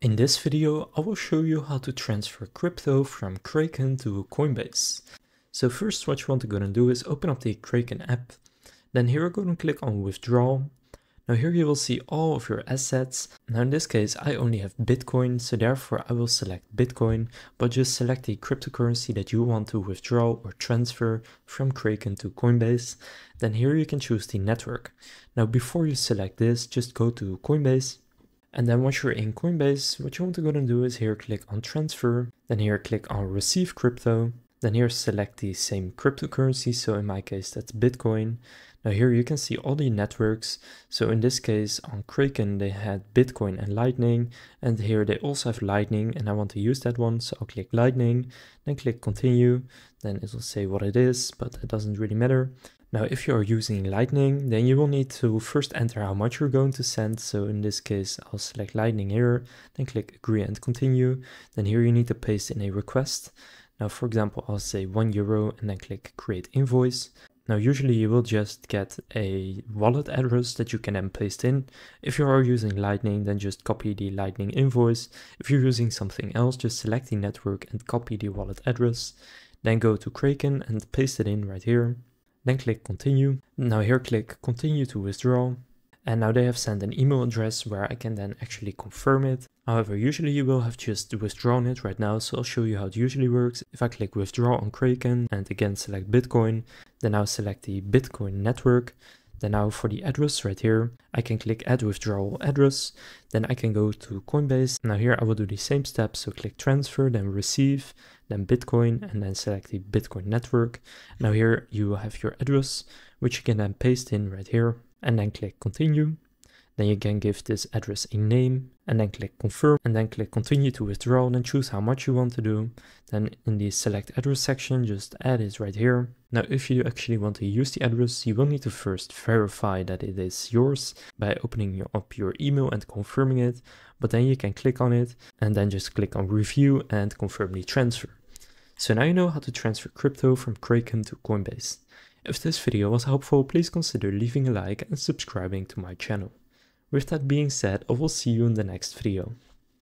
In this video, I will show you how to transfer crypto from Kraken to Coinbase. So first what you want to go and do is open up the Kraken app. Then here go and click on withdraw. Now here you will see all of your assets. Now in this case I only have Bitcoin, so therefore I will select Bitcoin, but just select the cryptocurrency that you want to withdraw or transfer from Kraken to Coinbase. Then here you can choose the network. Now before you select this, just go to Coinbase and then once you're in Coinbase, what you want to go and do is here click on transfer, then here click on receive crypto, then here select the same cryptocurrency, so in my case that's Bitcoin. Now here you can see all the networks, so in this case on Kraken they had Bitcoin and Lightning, and here they also have Lightning and I want to use that one, so I'll click Lightning, then click continue, then it will say what it is, but it doesn't really matter. Now, if you are using Lightning, then you will need to first enter how much you're going to send. So in this case, I'll select Lightning here, then click agree and continue. Then here you need to paste in a request. Now, for example, I'll say one euro and then click create invoice. Now, usually you will just get a wallet address that you can then paste in. If you are using Lightning, then just copy the Lightning invoice. If you're using something else, just select the network and copy the wallet address. Then go to Kraken and paste it in right here. Then click continue. Now here click continue to withdraw. And now they have sent an email address where I can then actually confirm it. However, usually you will have just withdrawn it right now, so I'll show you how it usually works. If I click withdraw on Kraken and again select Bitcoin, then I'll select the Bitcoin network. Then now for the address right here, I can click add withdrawal address. Then I can go to Coinbase. Now here I will do the same steps. So click transfer, then receive, then Bitcoin, and then select the Bitcoin network. Now here you have your address, which you can then paste in right here and then click continue. Then you can give this address a name and then click confirm and then click continue to withdraw and then choose how much you want to do. Then in the select address section, just add it right here. Now, if you actually want to use the address, you will need to first verify that it is yours by opening up your email and confirming it. But then you can click on it and then just click on review and confirm the transfer. So now you know how to transfer crypto from Kraken to Coinbase. If this video was helpful, please consider leaving a like and subscribing to my channel. With that being said, I will see you in the next video.